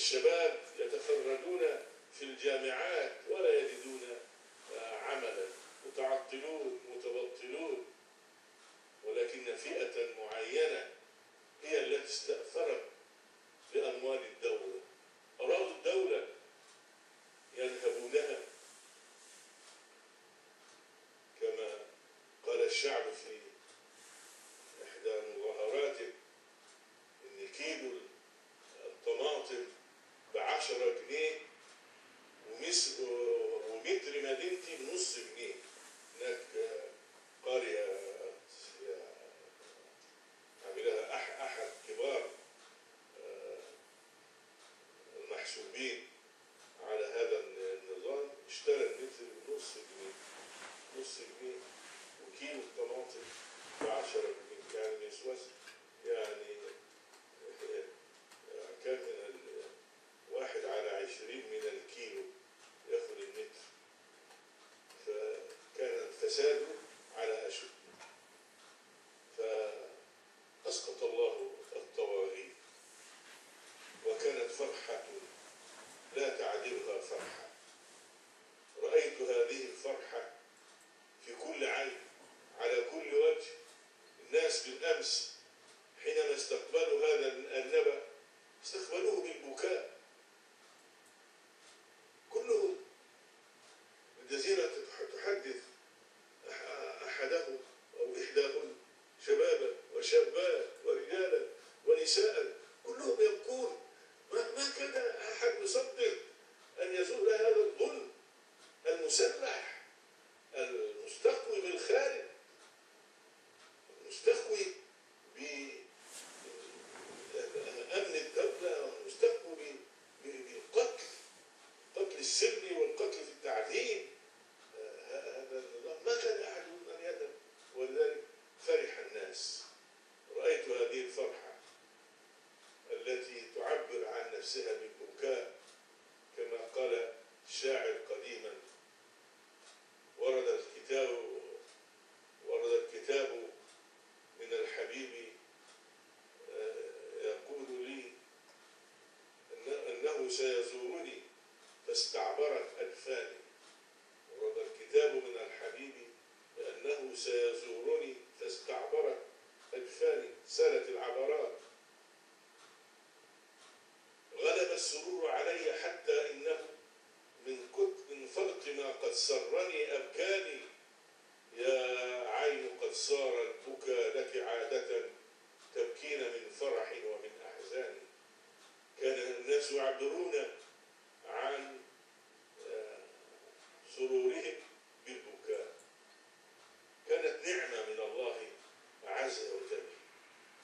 الشباب يتخرجون في الجامعات ولا يجدون آه، عملا. متعطلون متبطلون. ولكن فئة معينة هي التي استأثرت بأموال الدولة. أرادوا الدولة ينهبونها كما قال الشعب في 10 جنيه ومس ومتر مدينتي بنص جنيه. هناك قرية عاملها أحد كبار آه، المحسوبين. الناس سيزورني فاستعبرت أجفاني ورد الكتاب من الحبيب بأنه سيزورني فاستعبرت أجفاني سالت العبرات. غلب السرور علي حتى إنه من فرط ما قد سرني أبكاني. يا عين قد صار البكى لك عادة. يعبرون عن آه، سرورهم